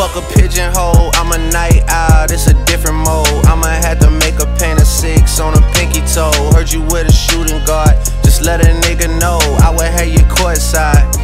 Fuck a pigeonhole, I'm a night out, it's a different mode. I'ma have to make a paint of six on a pinky toe. Heard you with a shooting guard, just let a nigga know I would have you courtside.